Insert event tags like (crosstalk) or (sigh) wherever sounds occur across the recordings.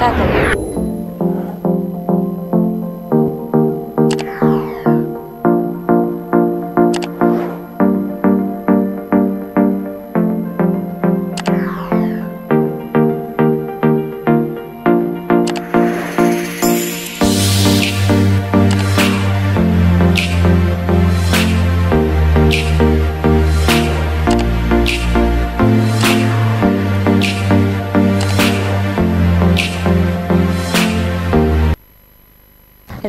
का करें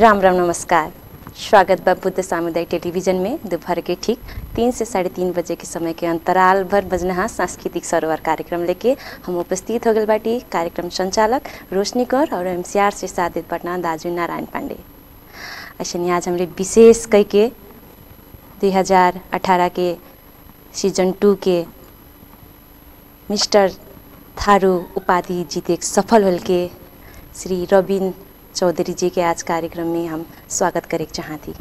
राम राम नमस्कार। स्वागत बा बुद्ध सामुदायिक टेलीविज़न में दोपहर के ठीक तीन से साढ़े तीन बजे के समय के अंतराल भर बजनहा सांस्कृतिक सरोवर कार्यक्रम लेके हम उपस्थित हो गए बाटी कार्यक्रम संचालक रोशनी कौर और एम सी आर से साथ देत पटना दाजू नारायण पांडे। ऐसे आज हमरे विशेष कई के दुई हज़ार अठारह के सीज़न टू के मिस्टर थारू उपाधि जीते सफल होल के श्री रविन चौधरी जी के आज कार्यक्रम में हम स्वागत करे चाहती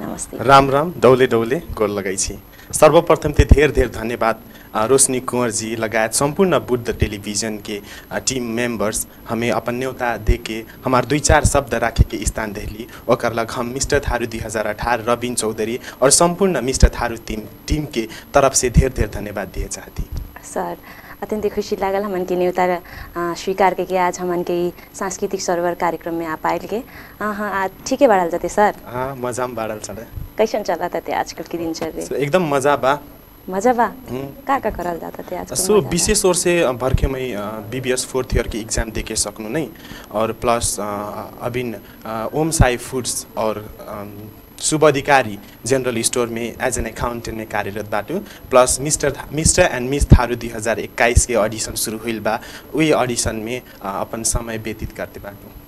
नमस्ते। राम राम डौले डौले गोल लगाई छी। सर्वप्रथम ते धेर धेर धन्यवाद। रोशनी कुंवर जी लगायत संपूर्ण बुद्ध टेलीविजन के टीम मेंबर्स हमें अपन न्योता दे के हमार दुई चार शब्द राखे के स्थान देली। ओकर लग हम मिस्टर थारू दुई हजार अठारह रविन चौधरी और संपूर्ण मिस्टर थारू टीम टीम के तरफ से धेर धेर धन्यवाद दिए चाहती। सर अत्यंत खुशी लागल हमन के न्योता अ, स्वीकार के, के आज हमन के सांस्कृतिक सरोवर कार्यक्रम में आप आयल के। हाँ हाँ ठीके बढ़ल जाते सर? हाँ मजा में बाड़ल चढ़े कैसन चला थे आजकल के दिनचर्या? एकदम मजा बा। मजा बा। का का करल जाता थे आज सो विशेष ओर से भर्खे में बीबीएस फोर्थ ईयर की एग्जाम दे के सकनु नहीं और प्लस अबिन ओम साई फूड्स और शुभ अधिकारी जनरल स्टोर में एज एन अकाउंटेंट में कार्यरत बाटो plus mister mister and miss Tharu दुई हजार एक्काईस के ऑडिशन शुरू हुई बा। वही ऑडिशन में अ, अपन समय व्यतीत करते बाटो।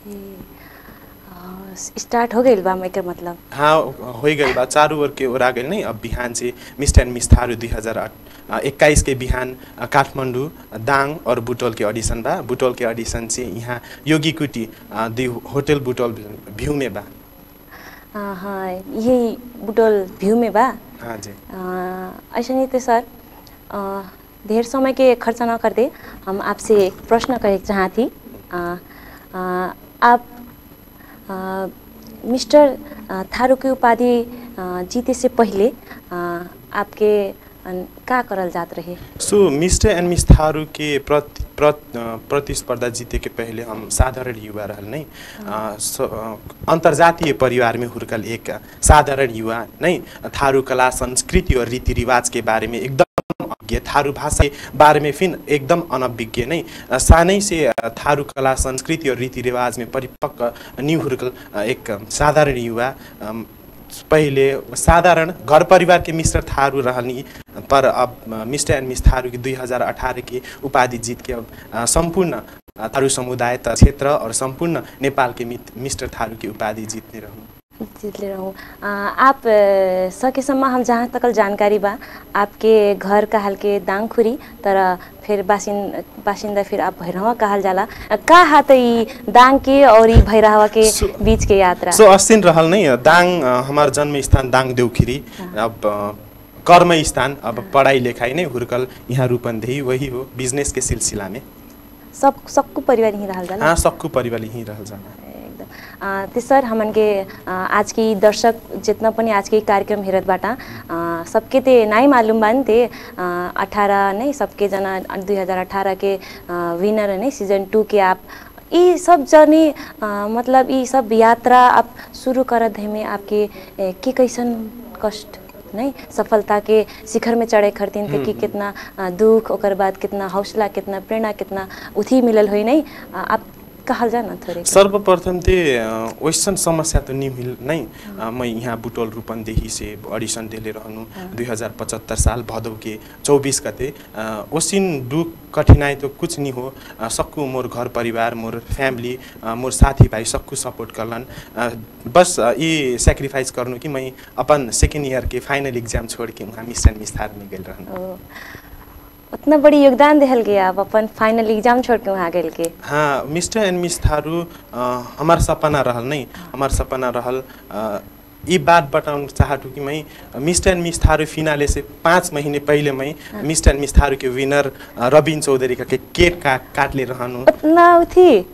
स्टार्ट हो गई बा मेकर मतलब? हाँ हो गई बा। चारू ओर के ओरा गई नहीं अब बिहान से मिस्टर एंड मिस थारू दुई हजार एक्काईस के बिहान काठमाडौँ दाङ और बुटोल के ऑडिशन बा। बुटोल के ऑडिशन से यहाँ योगी कुटी दुई होटल बुटोल भ्यू में बा। हाँ यही बुटोल भ्यू में बा हाँ जी। ऐसे नहीं तो सर ढेर समय के खर्च न करते हम आपसे एक प्रश्न करे चाहती आप मिस्टर थारू की उपाधि जीते से पहले आपके का करल जात रहे? So mister and miss Tharu के प्रति प्रतिस्पर्धा जीते के पहले हम साधारण युवा रहल नहीं अ, स- अ, अंतर्जातीय परिवार में हुर्कल एक साधारण युवा नहीं थारू कला संस्कृति और रीति रिवाज के बारे में एकदम अज्ञ थारू भाषा के बारे में फिर एकदम अनभिज्ञ अ, सानै से थारू कला संस्कृति और रीति रिवाज में परिपक्व न्यू हुर्कल एक साधारण युवा पहिले साधारण घर परिवार के मिस्टर थारू रहनी पर अब मिस्टर एंड मिस थारू की दुई हजार अठारह की उपाधि जीत के अब अ, थारू समुदाय त क्षेत्र और संपूर्ण नेपाल के मिस्टर थारू की उपाधि जीतने रहूँ जीतले रहूँ आप सकेसम्म हम जहाँ तकल जानकारी बा आपके घर कहल के दाङखुरी तर फिर बासिन बासिंदा फिर आप भैरवा कहल जाला। का हाथ ई दाङ के और ई के बीच के यात्रा? सो अस्तिन रहल नहीं दाङ हमार जन्म स्थान दाङ देउखिरी अब अ, कर्म स्थान अब पढ़ाई लिखाई नहीं हुर्कल यहाँ रूपन्देही वही हो बिजनेस के सिलसिला में सब सबको परिवार यहीँ रहल जाला हाँ सबको परिवार यहीँ रहल जाना एकदम। सर हमन के आज की दर्शक जितना पनि आज के कार्यक्रम हेरत बाटा सबके ते नाई मालूम बा नि ते अठारह नै सबके जना दुई हजार अठारह के विनर नै सीजन टू के आप यी सब जर्नी मतलब यी सब यात्रा आप शुरू करत में आपके के कैसन कष्ट नहीं सफलता के शिखर में चढ़े खड़ती थे कि कितना दुख और बाद कितना हौसला कितना प्रेरणा कितना उथी मिलल हुई नहीं? आप कहल जा न थोड़े सर्वप्रथम ते वैसन समस्या त नहीं मिल नहीं अ, मैं यहाँ बुटोल रूपन्देही से ऑडिशन दिले रहनु दुई हजार पचहत्तर साल भदौ के चौबीस गते ओसिन दुख कठिनाई तो कुछ नहीं हो। सक्कु मोर घर परिवार मोर फैमिली अ, मोर साथी भाई सक्कु सपोर्ट करलन अ, बस ये सेक्रीफाइस करनु कि मैं अपन सेकेंड ईयर के फाइनल एग्जाम छोड़ के मिस एंड मिस्तार में गए रहनु उतना बड़ी योगदान दिहल गया आप अपन फाइनल एग्जाम छोड़ के वहाँ गेल के। हाँ मिस्टर एंड मिस थारू सपना रहल नहीं। हमार सपना रहल ये बात बताउन चाहतु कि मैं mister and miss Tharu finale से पाँच महीने पहले मैं मिस्टर एंड मिस थारू के विनर रबिन चौधरी का के केक का काट ले रहनु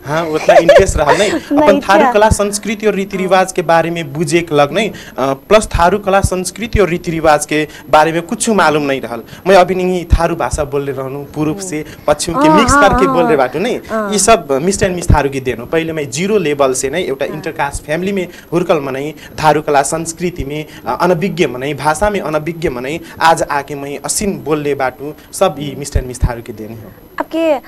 हाँ उतना इंटरेस्ट रहा नहीं अपन थारू? कला संस्कृति और रीति रिवाज के बारे में बुझे के लग नहीं अ, प्लस थारू कला संस्कृति और रीति रिवाज के बारे में कुछ मालूम नहीं रहल। मैं अभी नहीं थारू भाषा बोल रहे रहनु पूर्व से पश्चिम के मिक्स करके हाँ, बोल रहे हाँ। बाटो नहीं ये सब मिस्टर एंड मिस थारू की देन। पहले मैं जीरो लेवल से नहीं एउटा इंटरकास्ट फैमिली में हुर्कल मनाई थारू कला संस्कृति में अ, अनभिज्ञ मनाई भाषा में अनभिज्ञ मनाई आज आके मैं असिन बोलले बाटू सब ये मिस्टर मिस थारू की देन हो। आपके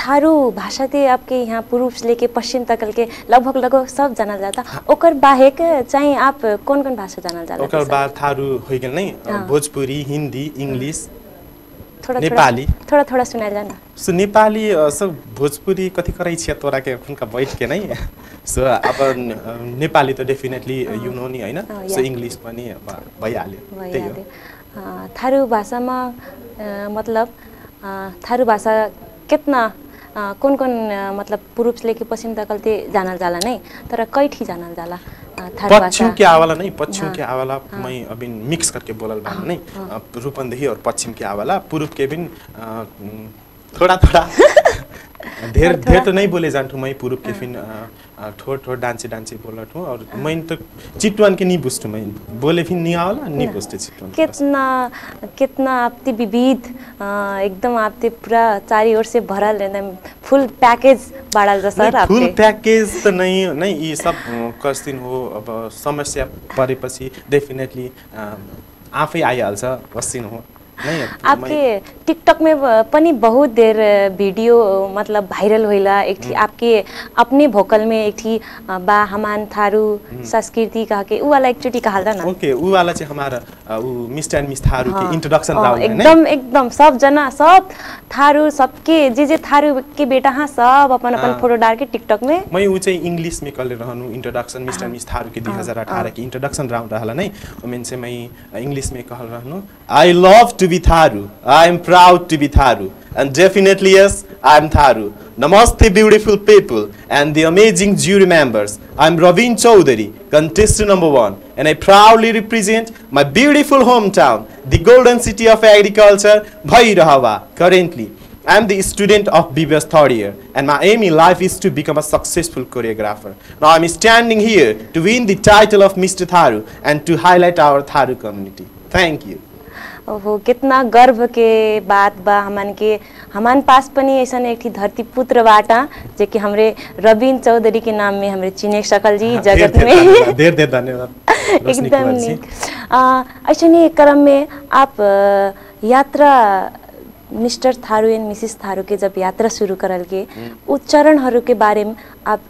थारू भाषा थे आपके यहाँ पूर्व से लेके पश्चिम तक के लगभग लगभग सब जानल जाता। ओकर बाहेक चाहिँ आप कौन कौन भाषा जानल जाला ओकर बाद थारू हो गेल नहीं। भोजपुरी हिंदी इंग्लिश थोड़ा नेपाली। थोड़ा थोड़ा जाना। सो नेपाली सब भोजपुरी कति करै छिया तोरा के हुनका बैठ के नै? सो अब नेपाली त डेफिनेटली यु नो नि होइन? अँ, सो या। इङ्ग्लिस पनि भइहाल्यो। त्यही हो। थारू भाषामा मतलब थारू भाषा कितना कौन कौन मतलब पूर्व से लेके पश्चिम तक ते जानल जाला नहीं तर कई ठी जानल जाला पश्चिम के आवाला नहीं पश्चिम के आवाला मैं अभी मिक्स करके बोलल बा नहीं अ, रूपन्देही और पश्चिम के आवाला। पूर्व के उम, थोड़ा थोड़ा (laughs) धेर धेर तो नहीं बोले जान्थु मैं पूर्व के फिन ठोर ठोर डांचे डांचे बोलत हूँ। और मैं तो चितवन के नहीं बुझ्छु मैं बोले फिर नहीं आवला नहीं बुझ्थे चितवन। कितना कितना आपते विविध एकदम आपते पूरा चारी ओर से भरल फुल पैकेज बाड़ल नहीं, फुल प्याकेज त नहीं नहीं ये सब अ, कस दिन हो अब समस्या परेपछि डेफिनेटली आफै आइहाल्छ कस दिन हो। आपके टिकटॉक में पनि बहुत देर वीडियो मतलब वायरल होइला। एक थी आपके अपने भोकल में एक थी बा हमान थारू संस्कृति कह के ऊ वाला एकचोटि कहल था ना? ओके ऊ वाला चाहिँ हमारा अ, ऊ मिस्टर एन्ड मिस थारू के इंट्रोडक्शन है एकदम एकदम सब जना सब थारू सबके जे जे थारू के बेटा हाँ सब अपन अपन। फोटो डाल के टिकटॉक में। मैं ऊ चाहिँ इङ्ग्लिस में कले रहनु इंट्रोडक्शन मिस्टर मिस थारू के 2018 के इंट्रोडक्शन राउंड रहला नहीं? ओमेन से मैं इंग्लिश में कहल रहनु I love to to be Tharu. I am proud to be Tharu. And definitely, yes, I am Tharu. Namaste, beautiful people and the amazing jury members. I am Ravin Chaudhary, contestant number one, and I proudly represent my beautiful hometown, the golden city of agriculture, Bhairahawa, currently. I'm the student of BBS third year and my aim in life is to become a successful choreographer. Now I'm standing here to win the title of Mr. Tharu and to highlight our Tharu community. Thank you. ओहो कितना गर्व के बात बा हमन के। हमान pass पनी ऐसा एक थी धरती पुत्र बाटा जे कि हमरे रविन चौधरी के नाम में हमरे चिने सकल जी जगत धेर- धेर में। देर धेर धन्यवाद (laughs) एकदम कुमार ऐसा निक। क्रम में आप यात्रा mister Tharu and Mrs Tharu के जब यात्रा शुरू करल के चरणहरू के बारे में आप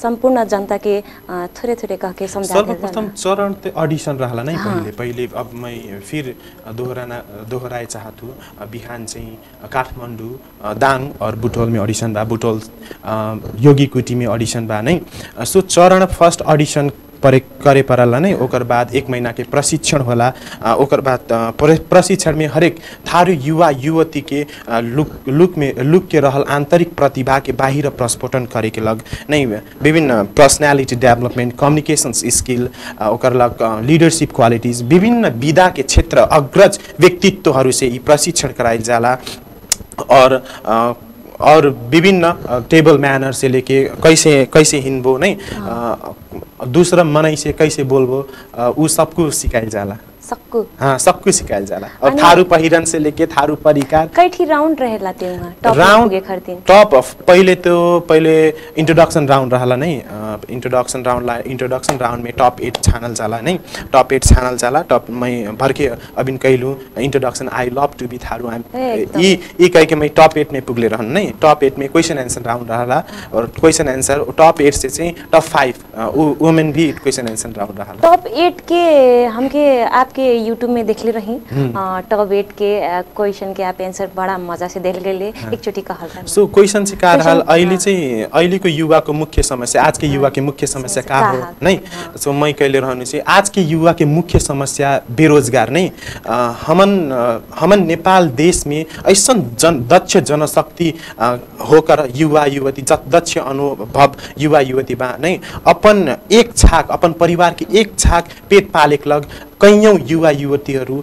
सम्पूर्ण जनता के अ, थोड़े थोड़े कह के समझा देल सर्वप्रथम। चरण त अडिसन रहला नै पहिले। पहिले अब मै फिर दोहोराना दोहोराए चाहतु बिहान चाहिँ काठमाडौँ दाङ और बुटोल में ऑडिशन बा। बुटोल योगी कुटी में ऑडिशन बा नै। सो चरण फर्स्ट ऑडिशन परे करे परला नै ओकर बाद एक महीना के प्रशिक्षण होला। ओकर बाद प्रशिक्षण हरेक थारू युवा युवती के लुक लुक में लुक के रहल आंतरिक प्रतिभा के बाहिर प्रस्फुटन करे लग नै विभिन्न पर्सनालिटी डेभलपमेंट कम्युनिकेशंस स्किल ओकर लग लिडरशिप क्वालिटीज विभिन्न विधा के क्षेत्र अग्रज व्यक्तित्वहरू से ई प्रशिक्षण कराइल जाला। और अ, और विभिन्न टेबल मैनर से लेके कैसे कैसे नै अ, दूसरा मनै से कैसे बोल्बो ऊ सबको सिकाइल जाला सक्कु। हाँ सबको सिकाइल जाला। और अनि- थारू पहिरन से लेके थारू परिकार कैठी राउंड रहेला त्यो वहाँ टप राउंड पुगे खर्तिन टप अफ पहिले तो पहिले इंट्रोडक्शन राउंड रहला नहीं इंट्रोडक्शन राउंड ला इंट्रोडक्शन राउंड में टॉप एट छानल जाला नहीं टॉप एट छानल जाला टॉप मैं भर के अबिन कहलू introduction I love to be Tharu. I एकदम। ई ई कह के मैं टॉप एट में पुगले रहन नहीं टॉप एट में क्वेश्चन आंसर राउंड रहला। और क्वेश्चन आंसर टॉप एट से चाहिँ टॉप फाइव वुमेन भी क्वेश्चन आंसर राउंड रहला। टॉप एट के हमके आपके यूट्यूब में देखले रही। टॉप एट के क्वेश्चन के आप आंसर बड़ा मजा से देख गए एकचोटि कहल सो क्वेसन चाहिँ का रहल अहिले। चाहिँ अहिलेको युवाको मुख्य समस्या आजको युवा युवा के मुख्य समस्या का का हो? नहीं? सो मैं कहले रहनु चाहिँ आज के युवा के मुख्य समस्या बेरोजगार नहीं? अ, हमन हमन नेपाल देश में ऐसा जन दक्ष जनशक्ति होकर युवा युवती दक्ष अनुभव युवा युवती बा नहीं? अपन एक छाक अपन परिवार के एक छाक पेट पालेक लग कैयौँ युवा युवतीहरू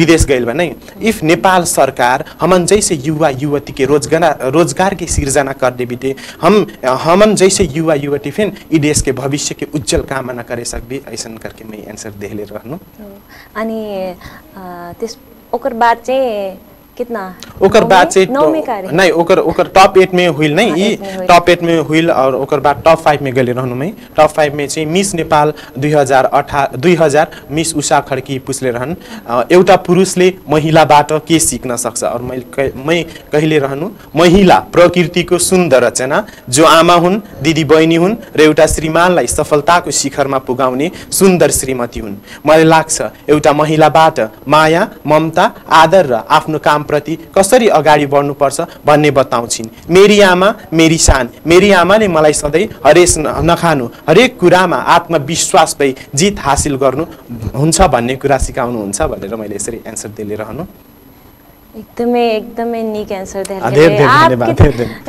विदेश गइल बा नहीं इफ नेपाल सरकार हमन जैसे युवा युवती के रोजगार रोजगार के सिर्जना कर देबिते हम हमन जैसे युवा युवती फिर ई देश के भविष्य के उज्जवल कामना करे सकबी ऐसन करके मैं आंसर देहले रहनु। अनि त्यस ओकर बाद चाहिँ कितना? ओकर बाद नौ रहे? नहीं ओकर ओकर टॉप एट में हुइल नहीं हाँ, ई। टॉप एट में हुइल और ओकर बाद टॉप फाइव में गले रहनु मैं टॉप फाइव में चाहिँ मिस नेपाल दुई हजार अठा दुई हजार मिस उषा खड्की पुछले रहन्। एउटा पुरुषले महिलाबाट के सिक्न सक्छ? और मैले मै कहिले रहनु? महिला प्रकृतिको सुन्दर रचना जो आमा हुन् दिदी बहिनी हुन् र एउटा श्रीमानलाई सफलताको शिखरमा पुगाउने सुन्दर श्रीमती हुन्। मलाई लाग्छ एउटा महिलाबाट माया ममता आदर र आफ्नो कामप्रति कसरी अगाडि बढ्नुपर्छ भन्ने बताउँछिन्। मेरी आमा मेरी शान मेरी आमाले मलाई सधैँ हरेस न- नखानु हरेक कुरामा आत्मविश्वास भई जित हासिल गर्नु हुन्छ भन्ने कुरा सिकाउनुहुन्छ भनेर मैले यसरी एन्सर रहनु। एकदमै एकदमै निक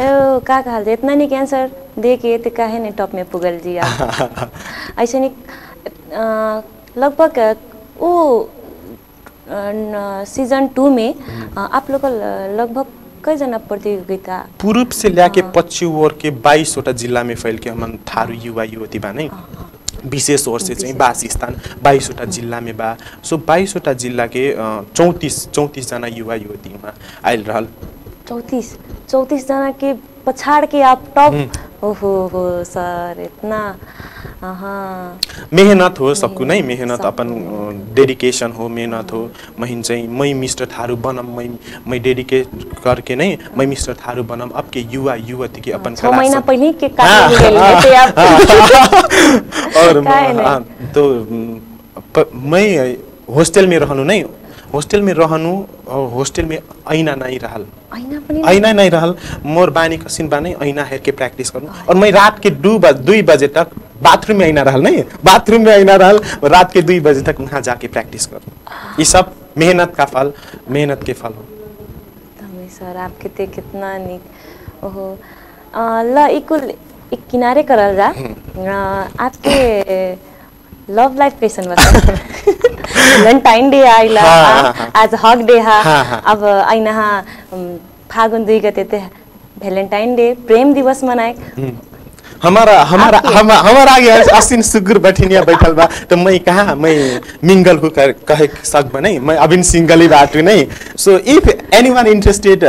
ओ का इतना निक आंसर दे के तो काहे नहीं टॉप में पुगल जी आप (laughs) ऐसे नहीं अ, लगभग वो सीजन टू में आप लोग का लगभग कई जना प्रतियोगिता? पूर्व से ल्याके पश्चिम ओर के बाईसवटा जिल्ला में फैल के हमन थारू युवा युवती बा नहीं विशेष ओर से चाहिँ वासस्थान बाईसवटा जिल्ला में बा। सो बाईसवटा जिल्ला के चौतिस चौतिसजना युवा युवती वहाँ आयल रहल। चौतीस चौतीस जना के पछाड़ के आप टॉप। ओहो हो सर इतना मेहनत हो सबको नै मेहनत अपन डेडिकेशन हो मेहनत हो। महिन चाहिँ मै मिस्टर थारू बनम मै मै डेडिकेट करके नै मै मिस्टर थारू बनम। अब के युवा युवती के अपन कला महीना सब- पहले के गए थे आप और तो म, हॉस्टल में रहनु नहीं हॉस्टल में रहनु हॉस्टल में ऐना नहीं रहल। ऐना नहीं? रहल। मोर बानी कसिन बानी ऐना हेर के प्रैक्टिस करूँ और मैं रात के दो बज दुई बजे तक बाथरूम में ऐना रहल नहीं? बाथरूम में ऐना रहल रात के दुई बजे तक वहाँ जाके प्रैक्टिस करूँ ये सब मेहनत का फल मेहनत के फल हो। सर आपके ते कितना निक। ओहो। ल इकुल एक किनारे करल जा। आपके लव लाइफ कैसन बता वैलेंटाइन डे आइला। आज हक डे हा। अब ऐना फागुन दुई गते ते वैलेंटाइन डे प्रेम दिवस मनाए हमारा हमारा? हम, हमारा आगे असिन सुगुर बैठिनिया बैठल बा तो मैं कहाँ मैं मिंगल हो कर कहे सकब नहीं मैं अभी सिंगल ही बाटू नहीं so if anyone interested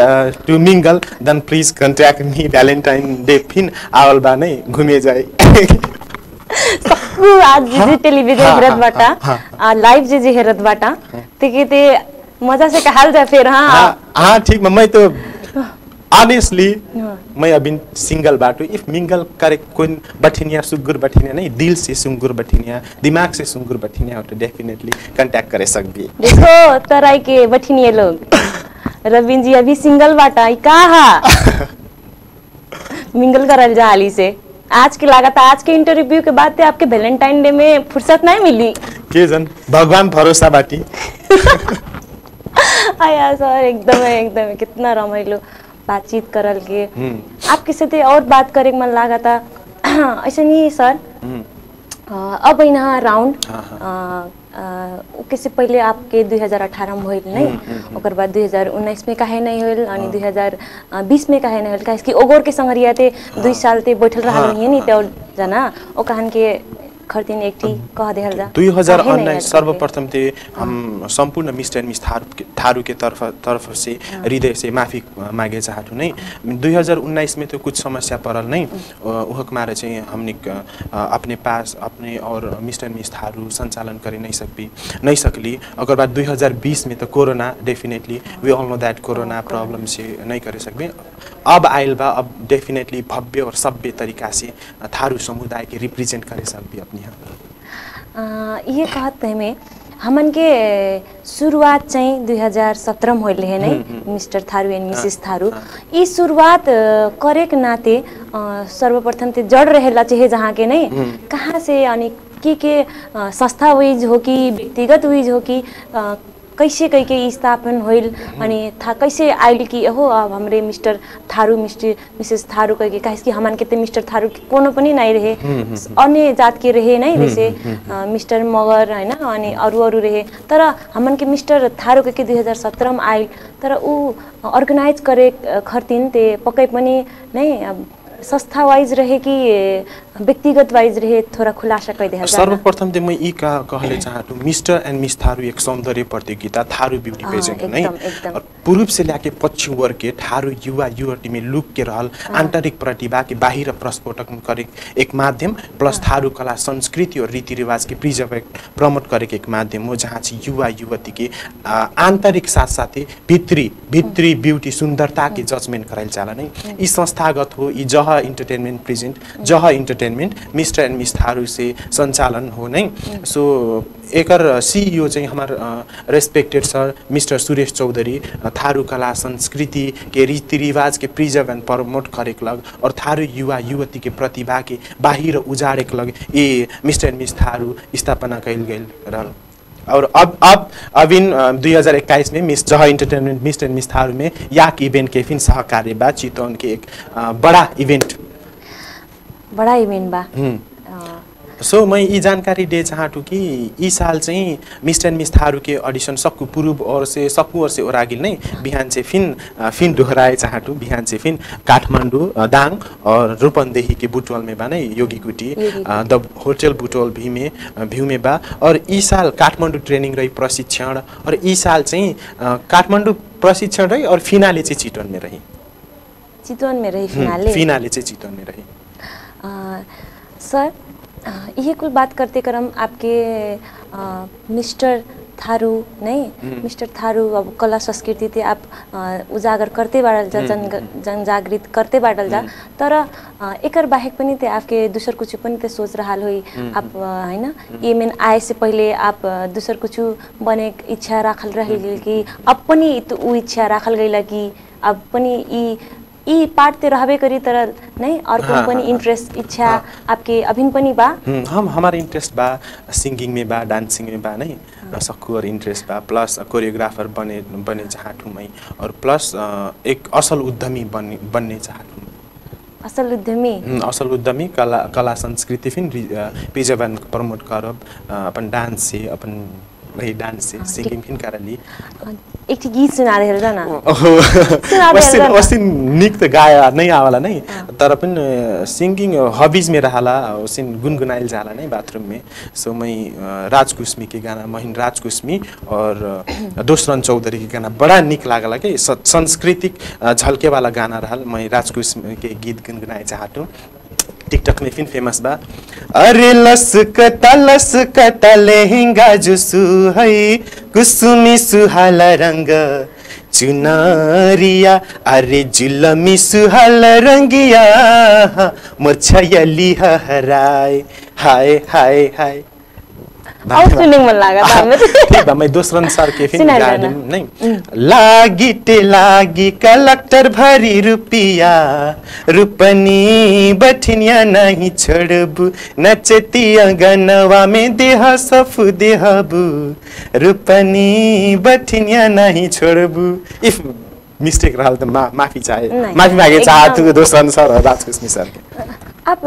to mingle then please contact me Valentine day फिन आवल बा नहीं घूमे जाए (laughs) सक्कु आज जे जे टेलिभिजन हाँ, हेरत बाटा हाँ, आ, लाइव जे जे हेरत बाटा ते के ते मज़ा से कहल जा फिर हाँ हाँ ठीक मैं तो ऑनेस्टली। मैं अभी सिंगल बाटू इफ़ मिंगल करे कोई बठिनिया सुगुर बठिनिया नहीं दिल से सुंगुर बठिनिया दिमाग से सुंगुर बठिनिया हो तो डेफिनेटली कांटेक्ट करे सकबी देखो तराई के बठिनिए लोग रवीन जी अभी सिंगल बाटा का हा मिंगल करल जा हाली से आज के लागत आज के इंटरव्यू के बाद ते आपके वैलेंटाइन डे में फुर्सत नहीं मिली। के जन भगवान भरोसा बाटी। (laughs) आया सर एकदम एकदम कितना रमाइलो बातचीत करल के। आप आपके साथ और बात करे मन लागा था (clears throat) ऐसा नहीं सर। हम्म, अब यहाँ राउंड हाँ, ओके पहले आपके 2018 में होइल नहीं? ओकर बाद 2019 में काहे नहीं होइल अनि 2020 में काहे नहीं होइल काहे कि ओगोर के संगरिया ते दुई साल ते बैठल रहल नि ते और जना। ओ कहन के खरतिन एकठी कह देहल जा दुई हजार काहे नहीं उन्नाइस आइल सर्वप्रथम ते हम संपूर्ण मिस्टर एन्ड मिस थारू के थारू के तरफ तरफ से हृदय से माफी मागे चाहतु हजार उन्नाइस में तो कुछ समस्या पड़ल नहीं उहक मारे चाहिँ हमने अ, अपने पास अपने और मिस्टर एन्ड मिस थारू संचालन करे नहीं सकबी नहीं सकली। ओकर बाद दुई हजार बीस में तो corona definitely we all know that corona. Problem से नहीं करे सकबे। अब आइल बा अब डेफिनेटली भव्य और सभ्य तरीका से थारू समुदाय के रिप्रेजेंट करे सकबी अपनी। यहाँ। ये कहत में हमन के शुरुआत चाहिँ दुई हजार सत्रहमा होइल mister Tharu and Mrs Tharu. यी शुरुआत अ, करे के नाते सर्वप्रथम ते जड़ रहेला चाहिए जहाँ के नहीं कहाँ से अनि के के संस्था वाइज हो कि व्यक्तिगत वाइज हो कि कैसे कई के स्थापन होइल अनि था कैसे आइल कि हो अब हमरे mister Tharu mister Mrs Tharu कह के काहे कि हमन के ते मिस्टर थारू के कोनो पनि नहीं रहे अन्य जात के रहे नहीं जैसे मिस्टर मगर होइन अनि अरू अरू रहे। तर हमन के मिस्टर थारू कह के दुई हजार सत्रहमा आइल तर ऊ अर्गनाइज करे अ, खर्तिन ते पक्कै पनि नै संस्था वाइज रहे कि व्यक्तिगत वाइज रहे थोड़ा खुलासा कर दे सर्वप्रथम त म यी का कहले चाहतु मिस्टर एंड मिस थारू एक सौंदर्य प्रतियोगिता थारू ब्यूटी हाँ, पेजेंट। और पूर्व से लेके पश्चिम वर्ग के थारू युवा युवती में लुक के रहल आंतरिक प्रतिभा के बाहिर प्रस्फोटक करे एक माध्यम प्लस थारू कला संस्कृति और रीति रिवाज के प्रिजर्व प्रमोट करे एक माध्यम हो जहाँ चाहिँ युवा युवती के आ, आंतरिक साथ साथै भित्री भित्री ब्यूटी सुंदरता के जजमेंट कराइल जाला नहीं ई संस्थागत हो ई जह इंटरटेनमेंट प्रेजेंट जह entertainment mister and miss Tharu से संचालन हो नहीं सो एकर सीईओ चाहिँ हमार respected sir mister Suresh Chaudhary Tharu कला संस्कृति के रीति रिवाज के प्रिजर्व एंड प्रमोट करे के लग और थारू युवा युवती के प्रतिभा के बाहिर उजाड़े के लग ये मिस्टर एंड मिस थारू स्थापना कैल गेल रहल। और अब अब अब इन दुई हजार इक्कीस में मिस जह entertainment mister and miss Tharu में याक इवेंट के फिन सहकार्य बा चितौन के एक बड़ा इवेंट बड़ा इवेंट बा। सो मैं ये जानकारी दे चाहतु कि ई साल चाहिँ मिस्टर एंड मिस थारू के ऑडिशन सक्कु पूर्व और से सक्कु और से ओरागिल नहीं बिहान से फिन फिन दोहराए चाहतु बिहान से फिन काठमाडौँ दाङ रूपन्देही के बुटवल में बा नहीं योगी कुटी योगी अ, द होटल बुटवल भी में अ, भ्यू में बा और ई साल काठमाडौँ ट्रेनिंग रही प्रशिक्षण और ई साल चाहिँ काठमाडौँ प्रशिक्षण रही और फिनाले चाहिँ चितवन में रही। चितवन में रही फिनाले? फिनाले चाहिँ चितवन में रही सर अ, ये कुल बात करते करम आपके मिस्टर थारू नहीं? मिस्टर थारू अब कला संस्कृति थे आप उजागर करते बाडल जा जन जनजागृत करते बाडल जा। तर एकर बाहेक पनि ते आपके दूसर कुछ पनि ते सोच रहल हुई आप होइन ये में आए से पहले आप दूसर कुछ बने इच्छा राखल रह गेल कि अब पनि तो ऊ इच्छा राखल गइल कि अब पनि ई ई पार्ट ते रहबे करी तर नहीं अर्को हाँ, पनि हाँ, इंट्रेस्ट इच्छा। आपके अभिन पनि बा। हम हमारा इंटरेस्ट बा सिंगिंग में बा डांसिंग में बा नहीं सक्कु और इंटरेस्ट बा प्लस कोरियोग्राफर बने बने चाहतु मैं और प्लस एक असल उद्यमी बने बनने चाहतु असल उद्यमी। असल उद्यमी कला कला संस्कृति फिन पेजवन प्रमोट करब अपन डांस से अपन वही डांस से सिंगिंग फिन करली एक ठे गीत सुना रहे जा ना अस्ति निक त गाए नै आवाला नै। तर पनि सिङ्गिङ हबिज में रहाला उसिन गुनगुनाइल जाला नै बाथरूम में। सो मैं अ, राज कुस्मी के गाना महिन राज कुस्मी और दोस्रन चौधरी (coughs) के गाना बड़ा निक लागला के। सांस्कृतिक अ, झलके वाला गाना रहल मैं राज कुस्मी के गीत गुनगुनाए चाहतु। टिकटक में फिन फेमस बा। अरे लसकता लसकता लेहंगा जुसु है कुसुमी सुहाला रंग। चुनारिया अरे जुलमी सुहाल रंगिया। मोर छयली हराए हाय हाय हाय। सुनिंग मन लागा था हमें ठीक बा मैं दोस्रन सर के फिर सुनाइल गा जाना। देम नहीं लागी कलेक्टर भरी रुपिया रूपनी बठिनिया नहीं छोड़बू नचतिया गनवा में देह सफु देहबू रूपनी बठिनिया नहीं छोड़बू इफ मिस्टेक रहल त माफी चाहे माफी मागे। चाहतु दोस्रन सर और राजकुस्मी सर आप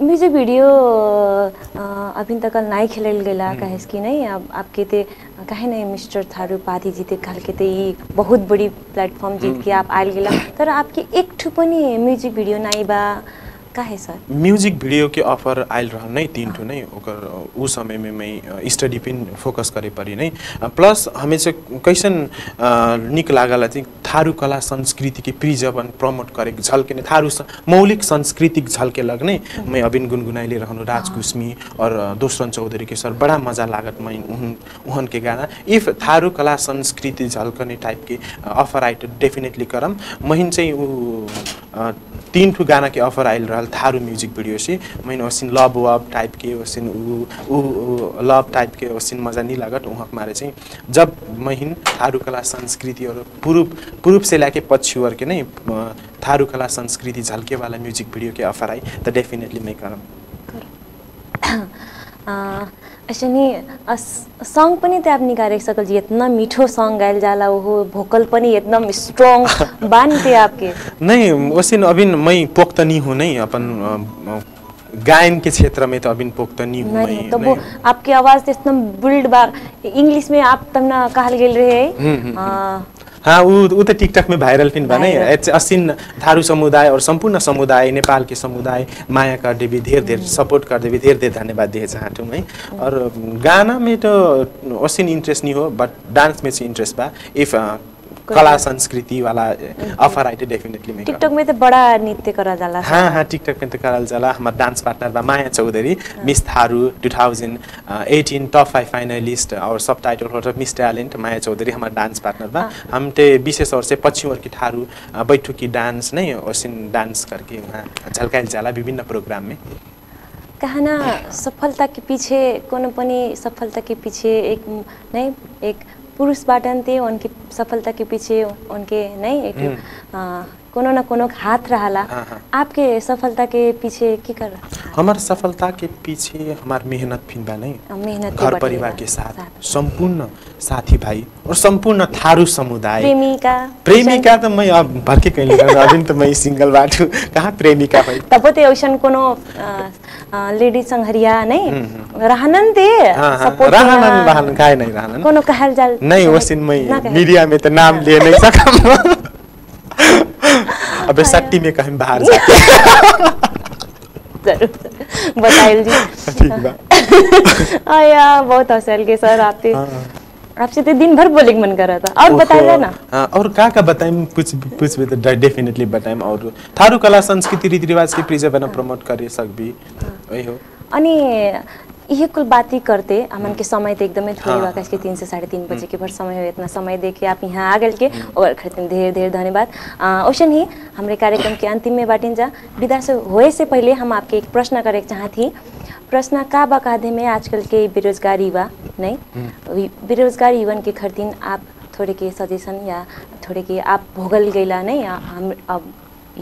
म्यूजिक वीडियो अ, अभी तक नहीं खेलल गेला काहे कि नहीं अब आपके ते काहे नहीं मिस्टर थारू पाती जीते काल के ते ई बहुत बड़ी प्लेटफॉर्म जीत के आप आयल गेला। तर आपके एक ठु पनि म्यूजिक वीडियो नहीं बा काहे सर? म्यूजिक वीडियो के ऑफर आयल रहल नहीं तीन ठो नहीं ओकर उ समय में स्टडी पिन फोकस करे परी नहीं प्लस हमें से कैसन निक लागल चाहिँ थारू कला संस्कृति के प्रिजर्व प्रमोट करे के झलके ने थारू मौलिक सांस्कृतिक झलके लगने मैं अबिन गुनगुनाइले रहनु राज कुस्मी और दोस्रन चौधरी के सर बड़ा मजा लागत मैं उहन के गाना। इफ थारू कला संस्कृति झल्कने टाइप के अफर आइट डेफिनेटली करम। महिन चाहिँ ऊ तीन ठू गाना के ऑफर आयल रहल थारू म्यूजिक वीडियो से मैंने वसिन लव वब टाइप के उ उ उ लव टाइप के वसिन मजा नहीं लागत वहाँ मारे चाहिँ जब महिन थारू कला संस्कृति और पूर्व पूर्व से लाके पछुअर के थारू कला संस्कृति झलके वाला म्यूजिक वीडियो के ऑफर आई तो डेफिनेटली मैं करम (coughs) नि सङ्ग पनि त्यहाँ निकालेको सकल जी इतना मीठो सॉन्ग गायल जाला ओहो भोकल पनि एकदम स्ट्रॉन्ग बान थे आपके। नहीं वैसे अभी मैं पोक्त नहीं हूँ नहीं अपन गायन के क्षेत्र में तो अभी पोक्त नहीं हूँ नहीं तो वो आपकी आवाज़ तो एकदम बुल्ड बा इंग्लिश में आप तब ना कहल गेल रहे। हम्म, हम्म, आ, हाँ ऊ ऊ त टिकटक में भाइरल भाइरल। एच- असिन थारू समुदाय और संपूर्ण समुदाय नेपाल के समुदाय माया कर देवी धेर धेर सपोर्ट कर देवी धेर धेर धन्यवाद दिए चाहूँ है। और गाना में तो असिन इंटरेस्ट नहीं हो बट डांस में चाहिँ इंटरेस्ट बा। इफ कला संस्कृति वाला ऑफर आई डेफिनेटली मैं टिकटॉक में तो बड़ा नृत्य करा जाला हाँ हाँ टिकटक में तो करल जाला हमार डांस पार्टनर बा Maya Chaudhary miss Tharu two thousand eighteen top five finalist और सब title holder miss talent Maya Chaudhary हमार डांस पार्टनर बा। हम ते विशेष और से पश्चिम और की थारू अ, बैठू की डांस नहीं ओसिन डांस करके वहाँ झलकाइल जाला विभिन्न प्रोग्राम में। कहना सफलता के पीछे कोनो पनि सफलता के पीछे एक नहीं एक पुरुषबाट ते उनकी सफलता के पीछे उनके नहीं एक कोनो न कोनो हाथ रहला। हाँ, हाँ। आपके सफलता के पीछे की कर हमार सफलता के पीछे हमार मेहनत फिन बा नहीं मेहनत के घर। परिवार के साथ संपूर्ण साथी भाई और संपूर्ण थारू समुदाय। प्रेमिका। प्रेमिका त मैं अब भर्के कहिले अझै त मैं सिङ्गल बाटु। कहाँ प्रेमिका भई तब ते औसन कोनो लेडी संघरिया नहीं रहनन हाँ, support रहनन। रहनन काहे नहीं रहनन? कोनो कहल जाल नहीं वसिन मैं ना। मीडिया में तो नाम ले नहीं सकम अबे सट्टी में कहीं बाहर जाके (laughs) जरूर। बताइल जी आया बहुत हंसल के सर हाँ। आपसे तो दिन भर बोले के मन कर रहा था। और बताइए ना। हाँ, और का का बताइम कुछ कुछ भी तो डेफिनेटली बताइम और थारू कला संस्कृति रीति रिवाज के प्रिजर्व एंड प्रमोट करे सकबी वही हो। अनि ये कुल बात ही करते हमन के समय तो एकदम थोड़ी हाँ। बा के तीन से साढ़े तीन बजे के भर समय हो इतना समय दे के आप यहाँ आ गए के और खातिर ढेर ढेर धन्यवाद। ओशन ही हमारे कार्यक्रम के अंतिम में बाटिन जा। विदा से होए से पहले हम आपके एक प्रश्न करे चाहती प्रश्न का बा काधे में आजकल के बेरोजगार युवा नहीं? वी- बेरोजगार युवन के खरतीन आप थोड़े के सजेशन या थोड़े के आप भोगल गैला नहीं? हम अब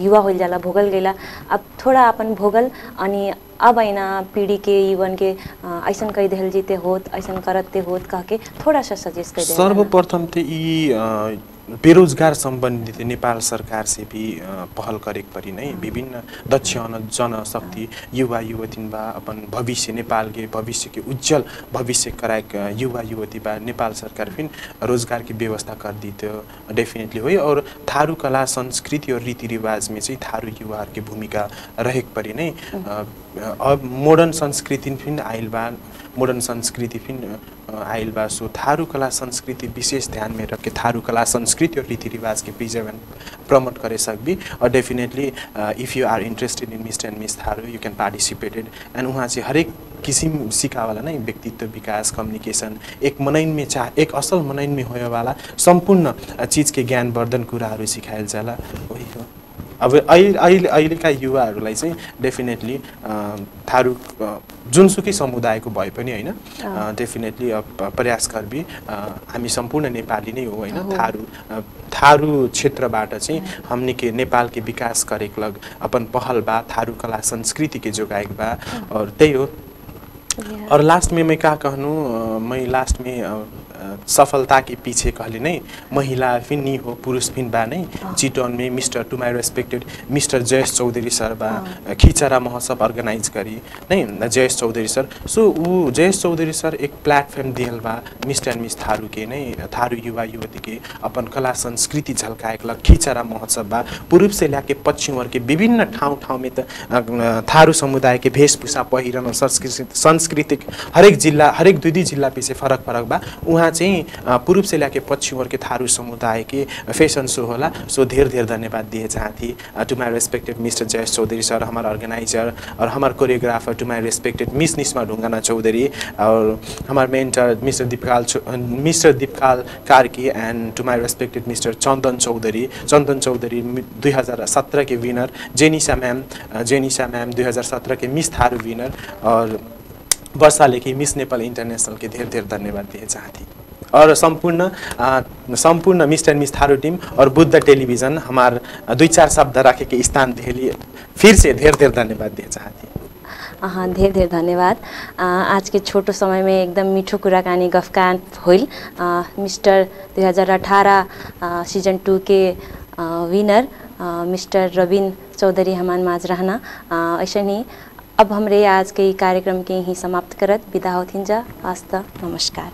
युवा होल जाला भोगल गैला। अब थोड़ा अपन भोगल अनि अब ऐना पीढ़ी के युवन के अ, ऐसन कह दिल जीते होत ऐसन करते होत कह के थोड़ा सा सजेस्ट कर सर्वप्रथम त बेरोजगार सम्बन्धित नेपाल सरकार से भी अ, पहल करेक परि नै विभिन्न दक्ष जन- जनशक्ति युवा युवती बा अपन भविष्य नेपाल के भविष्य के उज्जवल भविष्य कराएक युवा युवती बा नेपाल सरकार फिन रोजगार की व्यवस्था कर दी तो डेफिनेटली हो। और थारू कला संस्कृति और रीतिरिवाज में चाहिँ थारू युवाहरू के भूमिका रहेक परि नै अब मोडर्न संस्कृति फिन आइल बा मोडर्न संस्कृति फिन आइल बा। सो थारू कला संस्कृति विशेष ध्यान में रख थारू कला संस्कृति और रीति रिवाज के प्रिजर्व प्रमोट करे सकबी। और definitely if you are interested in mister and miss Tharu you can participated and वहाँ चाहिँ हरेक किसिम सिकावाला नै व्यक्तित्व विकास कम्युनिकेसन एक मनैन में चाह एक असल मनैन में होएवाला सम्पूर्ण अ, चीज के ज्ञानवर्धन कुराहरू सिकाइल जाला वही हो। अब अहिले अहिले अहिलेका युवाहरूलाई चाहिँ डेफिनेटली थारू जुनसुकै समुदायको भए पनि होइन डेफिनेटली प्रयास गर्बी हामी सम्पूर्ण नेपाली नै हो होइन थारू थारू क्षेत्रबाट चाहिँ हमने के नेपाल के विकास करेक लग अपन पहल बा थारू कला संस्कृति के जोगाएक बा और त्यही हो. और लास्ट में कहूँ अ, मैं लास्ट में सफलता के पीछे कहले नहीं महिला फिर नहीं हो पुरुष फिर बा नहीं चिटन में mister to my respected mister Jayesh Chaudhary sir बा। खिचरा महोत्सव अर्गेनाइज करी नहीं जयेश चौधरी सर। सो ऊ जयेश चौधरी सर एक प्लेटफॉर्म दियल बा मिस्टर एंड मिस थारू के नहीं थारू युवा युवती के अपन कला संस्कृति झलकाएक लग खिचरा महोत्सव बा। पूर्व से ल्याके के विभिन्न ठाउँ ठाउँ में त थारू समुदाय के वेशभूषा पहिरन संस्कृति सांस्कृतिक हरेक जिल्ला हरेक दुई दुई जिल्ला पछि फरक फरक बा। उहाँ चाहिँ चाहिँ पूर्व से लेके पश्चिम थारू समुदाय के फैशन शो होला। सो ढेर ढेर धन्यवाद दिए चाहती to my respected mister Jayesh Chaudhary sir हमारा ऑर्गेनाइजर और हमारे choreographer to my respected miss Nisma Dhungana Chaudhary और हमारे mentor mister Deepkal mister Deepkal Karki and to my respected mister Chandan Chaudhary. Chandan Chaudhary दुई हजार सत्रह के winner Jenisa अ, जेनिसा मैम दुई हजार सत्रह के मिस थारू विनर और वर्षा लेखी मिस नेपाल इंटरनेशनल के ढेर ढेर धन्यवाद दिए चाहती और संपूर्ण अ, संपूर्ण मिस्टर मिस थारू टीम और बुद्ध टेलीविजन हमार दुई चार शब्द राखे के स्थान लिए फिर से ढेर ढेर धन्यवाद दिए चाहती हाँ। धेर धेर धन्यवाद। अ, आज के छोटो समय में एकदम मिठो कुराकानी गफकान होइल। मिस्टर दुई हजार अठारह सीजन टू के विनर मिस्टर रविन चौधरी हमान माझ रहना। ऐसे अब हमरे आज के ई कार्यक्रम के ही समाप्त करत। विदा होथिन जा। हस्त नमस्कार।